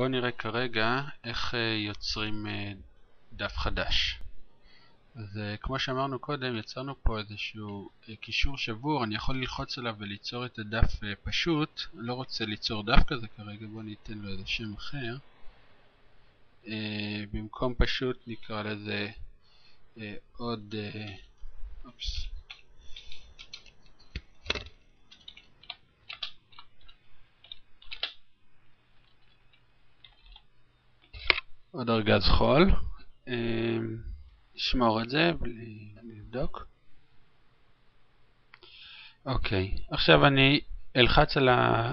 בואו נראה כרגע איך יוצרים דף חדש. אז כמו שאמרנו קודם, יצרנו פה איזשהו קישור שבור, אני יכול ללחוץ עליו וליצור את הדף פשוט, לא רוצה ליצור דף כזה כרגע, בואו ניתן לו איזה שם אחר. במקום פשוט נקרא לזה עוד, אופס, עוד ארגז חול. נשמור את זה בלי לבדוק. אוקיי, עכשיו אני אלחץ על, ה...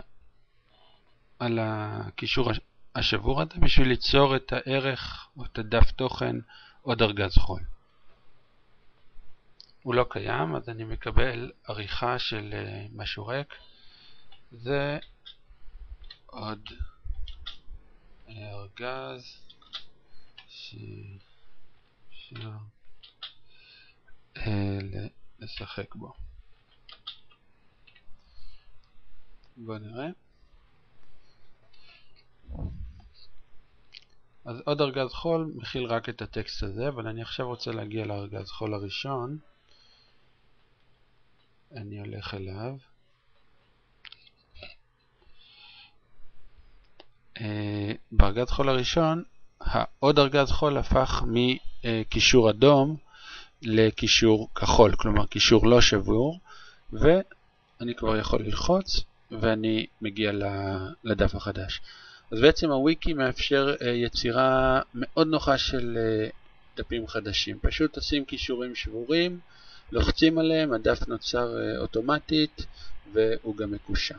על הקישור השבור הזה בשביל ליצור את הערך או את הדף תוכן עוד ארגז חול. הוא לא קיים, אז אני מקבל עריכה של משהו ריק. זה עוד ארגז שאפשר לשחק בו. בואו נראה. אז עוד ארגז חול מכיל רק את הטקסט הזה, אבל אני עכשיו רוצה להגיע לארגז חול הראשון. אני הולך אליו. בארגז חול הראשון העוד ארגז חול הפך מקישור אדום לקישור כחול, כלומר קישור לא שבור, ואני כבר יכול ללחוץ ואני מגיע לדף החדש. אז בעצם הוויקי מאפשר יצירה מאוד נוחה של דפים חדשים. פשוט עושים קישורים שבורים, לוחצים עליהם, הדף נוצר אוטומטית והוא גם מקושר.